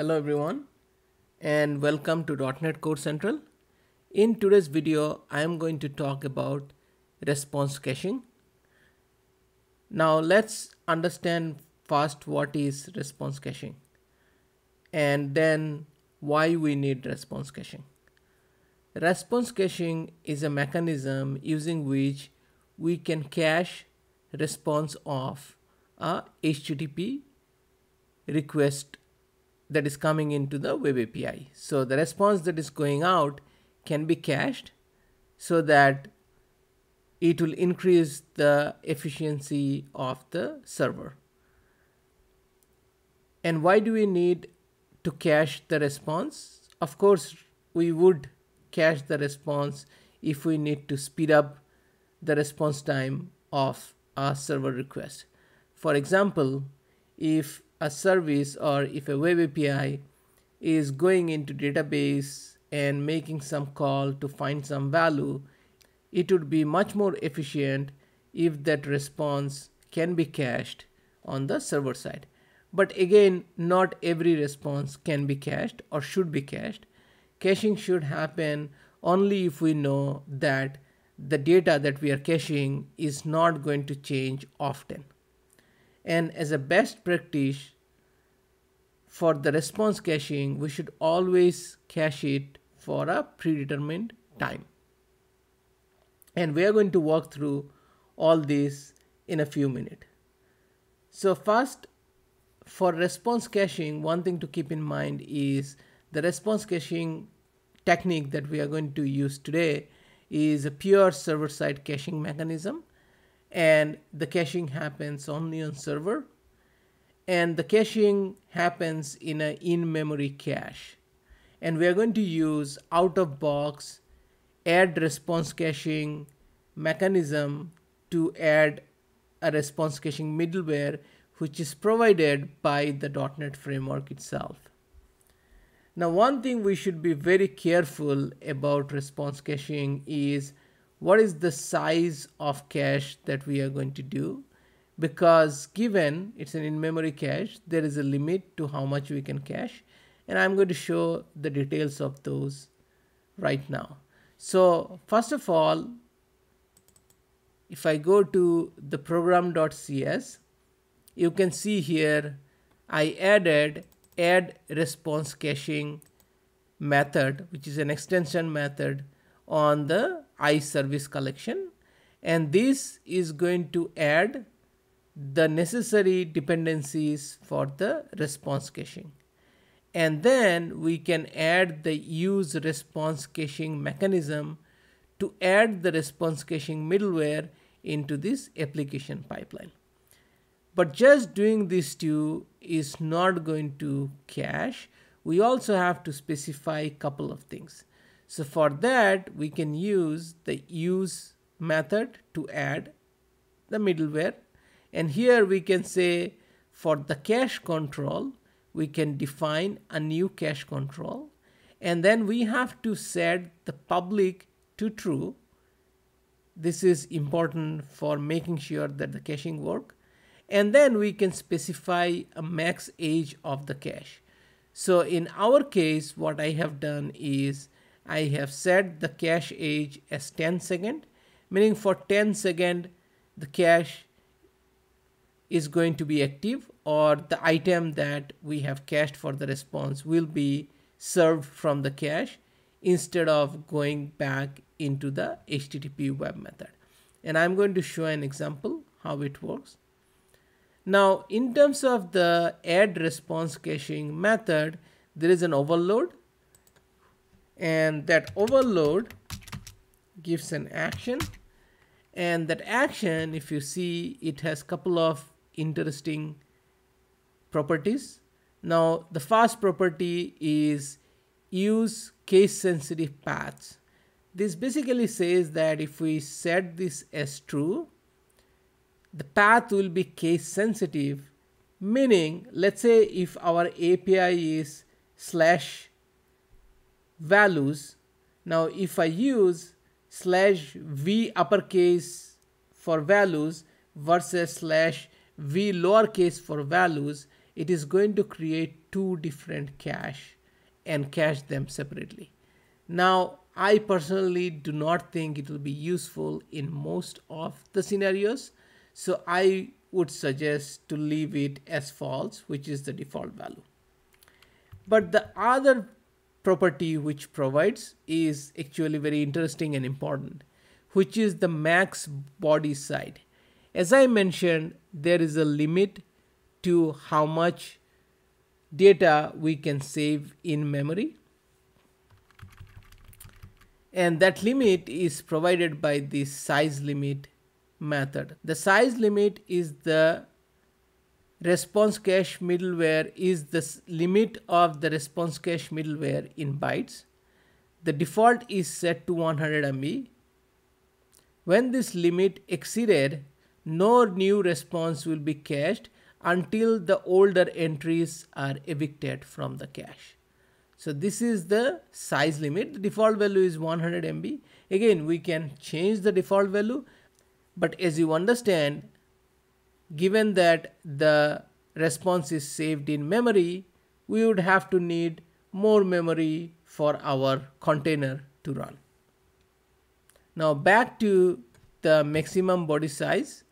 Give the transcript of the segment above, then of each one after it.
Hello everyone and welcome to .NET Core Central. In today's video, I am going to talk about response caching. Now let's understand first what is response caching and then why we need response caching. Response caching is a mechanism using which we can cache response of a HTTP request that is coming into the web API. So the response that is going out can be cached so that it will increase the efficiency of the server. And why do we need to cache the response? Of course, we would cache the response if we need to speed up the response time of a server request. For example, if a service or if a web API is going into database and making some call to find some value, it would be much more efficient if that response can be cached on the server side. But again, not every response can be cached or should be cached. Caching should happen only if we know that the data that we are caching is not going to change often. And as a best practice for the response caching, we should always cache it for a predetermined time. And we are going to walk through all this in a few minutes. So first, for response caching, one thing to keep in mind is the response caching technique that we are going to use today is a pure server-side caching mechanism and the caching happens only on server and the caching happens in an in-memory cache and we are going to use out-of-box add response caching mechanism to add a response caching middleware which is provided by the .NET framework itself. Now one thing we should be very careful about response caching is what is the size of cache that we are going to do because given it's an in-memory cache there is a limit to how much we can cache and I'm going to show the details of those right now. So first of all if I go to the program.cs you can see here I added add response caching method which is an extension method on the IServiceCollection and this is going to add the necessary dependencies for the response caching and then we can add the use response caching mechanism to add the response caching middleware into this application pipeline. But just doing these two is not going to cache. We also have to specify a couple of things. So for that, we can use the use method to add the middleware. And here we can say for the cache control, we can define a new cache control. And then we have to set the public to true. This is important for making sure that the caching work. And then we can specify a max age of the cache. So in our case, what I have done is I have set the cache age as 10 second, meaning for 10 second, the cache is going to be active or the item that we have cached for the response will be served from the cache instead of going back into the HTTP web method. And I'm going to show an example how it works. Now, in terms of the add response caching method, there is an overload and that overload gives an action. And that action if you see it has couple of interesting properties. Now the first property is use case sensitive paths. This basically says that if we set this as true the path will be case sensitive meaning let's say if our API is slash values. Now if I use slash v uppercase for values versus slash v lowercase for values it is going to create two different cache and cache them separately. Now, I personally do not think it will be useful in most of the scenarios. So I would suggest to leave it as false, which is the default value. But the other property which provides is actually very interesting and important, which is the max body size. As I mentioned, there is a limit to how much data we can save in memory. And that limit is provided by the size limit method. The size limit is the response cache middleware is the limit of the response cache middleware in bytes. The default is set to 100 MB. When this limit exceeded, no new response will be cached until the older entries are evicted from the cache. So this is the size limit. The default value is 100 MB. Again, we can change the default value, but as you understand, given that the response is saved in memory, we would have to need more memory for our container to run. Now back to the maximum body size.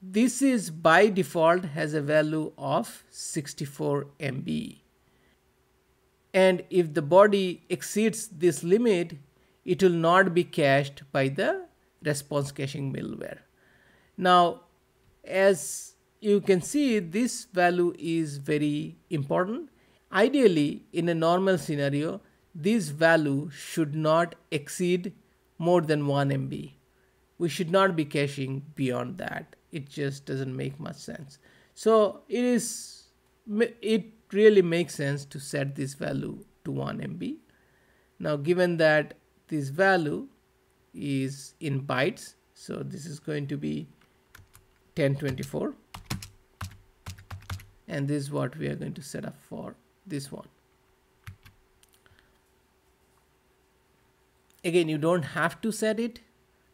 This is by default has a value of 64 MB. And if the body exceeds this limit, it will not be cached by the response caching middleware. Now, as you can see, this value is very important. Ideally, in a normal scenario, this value should not exceed more than 1 MB. We should not be caching beyond that. It just doesn't make much sense. So it is, it really makes sense to set this value to 1 MB. Now, given that this value is in bytes. So this is going to be 1024 and this is what we are going to set up for this one. Again, you don't have to set it,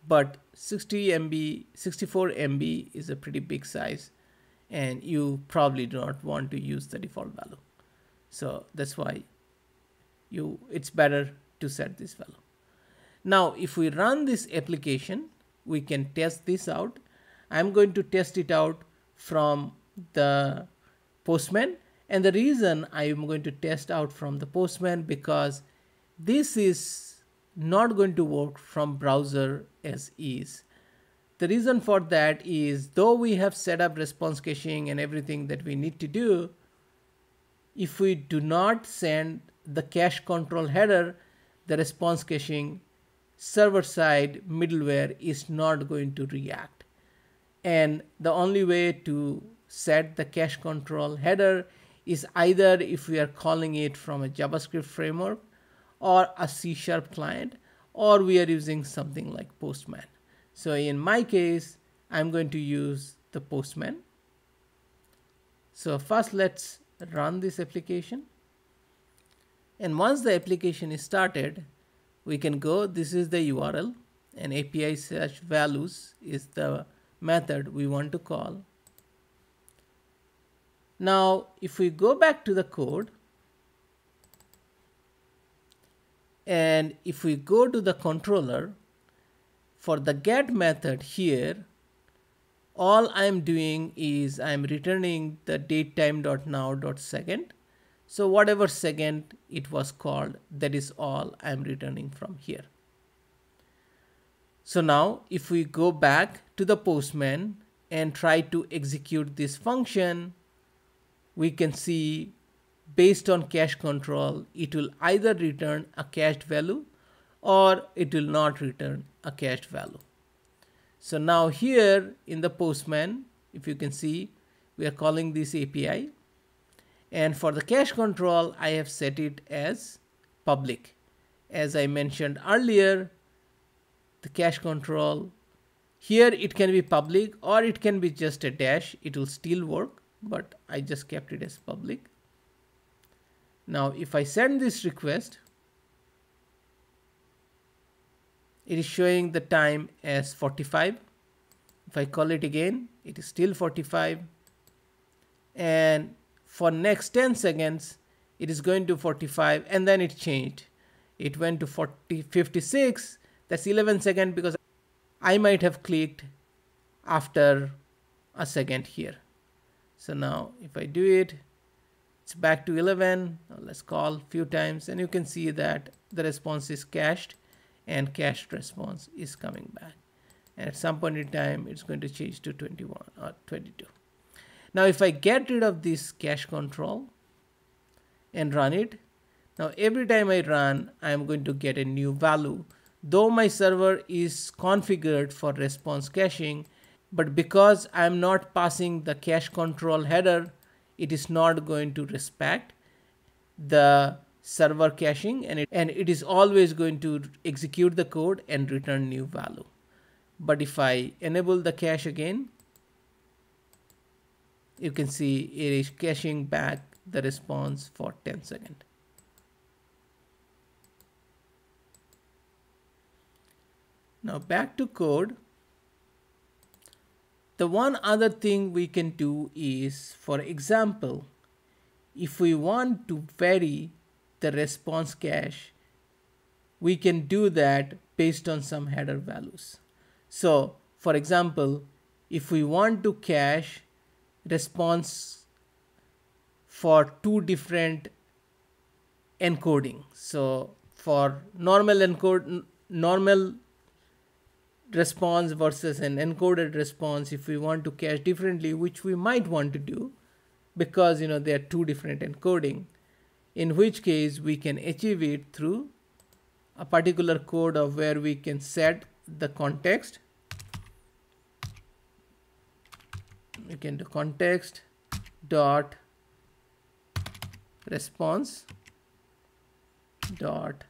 but 60 MB, 64 MB is a pretty big size and you probably do not want to use the default value. So that's why you it's better to set this value. Now, if we run this application, we can test this out. I'm going to test it out from the Postman. And the reason I'm going to test out from the Postman because this is not going to work from browser as is. The reason for that is though we have set up response caching and everything that we need to do, if we do not send the cache control header, the response caching server side middleware is not going to react. And the only way to set the cache control header is either if we are calling it from a JavaScript framework or a C sharp client, or we are using something like Postman. So in my case, I'm going to use the Postman. So first let's run this application. And once the application is started, we can go this is the URL and API slash values is the method we want to call. Now if we go back to the code and if we go to the controller for the get method here all I'm doing is I'm returning the datetime.now.second so whatever second it was called, that is all I'm returning from here. So now if we go back to the postman and try to execute this function, we can see based on cache control, it will either return a cached value or it will not return a cached value. So now here in the postman, if you can see, we are calling this API and for the cache control, I have set it as public. As I mentioned earlier, the cache control, here it can be public or it can be just a dash. It will still work, but I just kept it as public. Now, if I send this request, it is showing the time as 45. If I call it again, it is still 45. And for next 10 seconds it is going to 45 and then it changed it went to 40 56 that's 11 second because I might have clicked after a second here. So now if I do it it's back to 11 now let's call few times and you can see that the response is cached and cached response is coming back. And at some point in time it's going to change to 21 or 22 now if I get rid of this cache control and run it now every time I run I'm going to get a new value though my server is configured for response caching but because I'm not passing the cache control header it is not going to respect the server caching and it, and it is always going to execute the code and return new value but if I enable the cache again you can see it is caching back the response for 10 seconds. Now back to code. The one other thing we can do is, for example, if we want to vary the response cache, we can do that based on some header values. So for example, if we want to cache response for two different encoding. So for normal encode normal response versus an encoded response if we want to cache differently which we might want to do because you know they are two different encoding in which case we can achieve it through a particular code of where we can set the context. We can do context dot response dot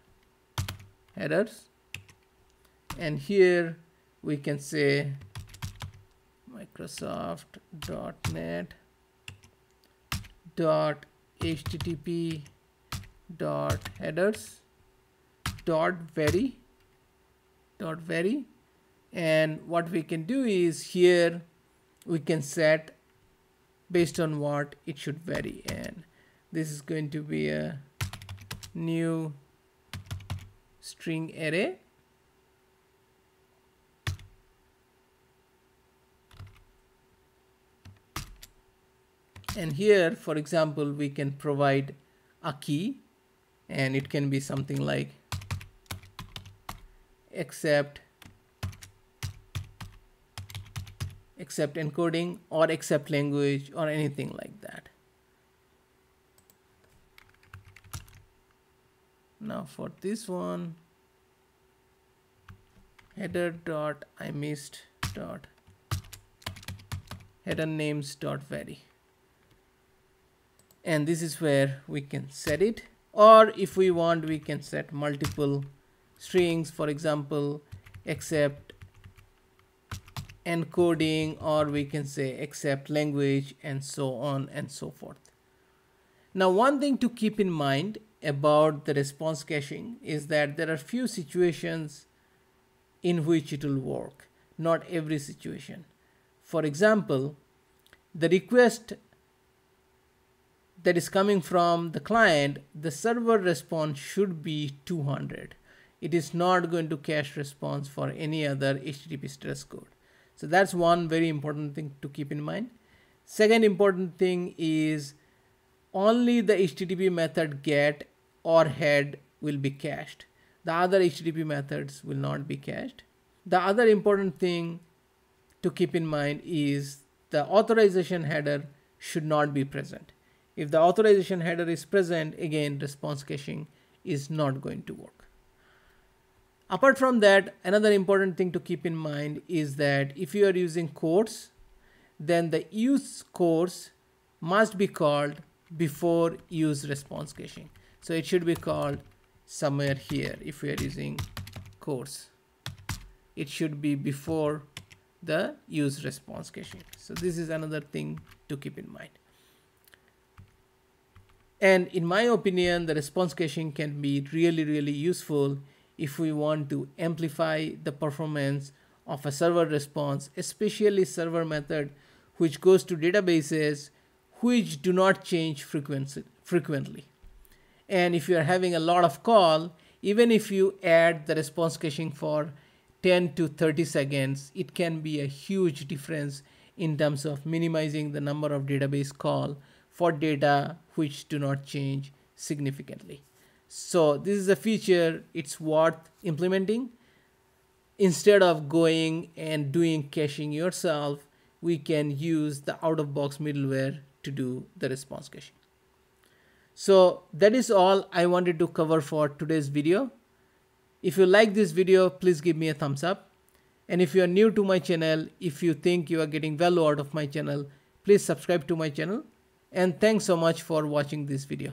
headers and here we can say microsoft dot http dot headers dot vary dot vary and what we can do is here we can set based on what it should vary. And this is going to be a new string array and here for example we can provide a key and it can be something like accept except encoding or accept language or anything like that. Now for this one, header dot I missed dot header names dot vary and this is where we can set it or if we want we can set multiple strings for example accept encoding or we can say accept language and so on and so forth. Now one thing to keep in mind about the response caching is that there are few situations in which it will work, not every situation. For example, the request that is coming from the client, the server response should be 200. It is not going to cache response for any other HTTP status code. So that's one very important thing to keep in mind. Second important thing is only the HTTP method get or head will be cached. The other HTTP methods will not be cached. The other important thing to keep in mind is the authorization header should not be present. If the authorization header is present, again, response caching is not going to work. Apart from that, another important thing to keep in mind is that if you are using CORS, then the use CORS must be called before use response caching. So it should be called somewhere here if we are using CORS. It should be before the use response caching. So this is another thing to keep in mind. And in my opinion, the response caching can be really, really useful if we want to amplify the performance of a server response, especially server method which goes to databases which do not change frequently. And if you are having a lot of call, even if you add the response caching for 10 to 30 seconds, it can be a huge difference in terms of minimizing the number of database call for data which do not change significantly. So this is a feature, it's worth implementing. Instead of going and doing caching yourself, we can use the out-of-box middleware to do the response caching. So that is all I wanted to cover for today's video. If you like this video, please give me a thumbs up. And if you are new to my channel, if you think you are getting value out of my channel, please subscribe to my channel. And thanks so much for watching this video.